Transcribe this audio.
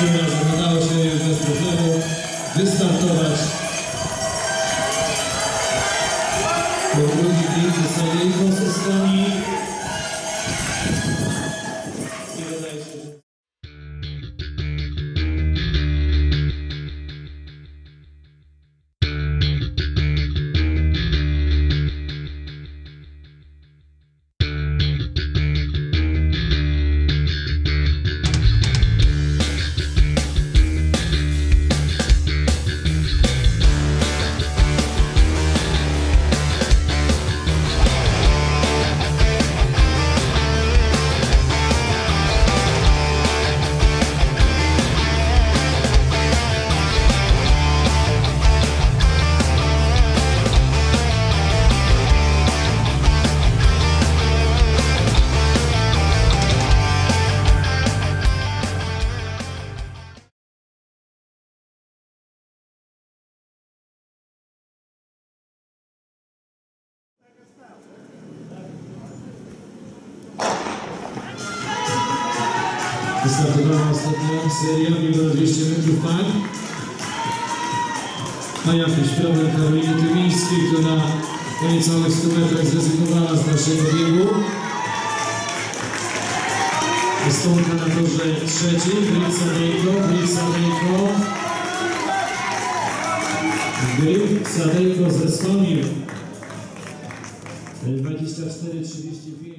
Tym razem udało się już bez problemu wystartować. Po drugi piękny Sadejko z Estonii. I Wystartowała ostatnia seria, biegła 200 metrów tak. A jakiś problem Karoliny Tymińskiej, która na niecałych 100 metrach zrezygnowała z naszego biegu. Estonka na torze trzeciej, Gryca Dejko, Gryca Dejko. Gryca Dejko z Estonii. 24-35.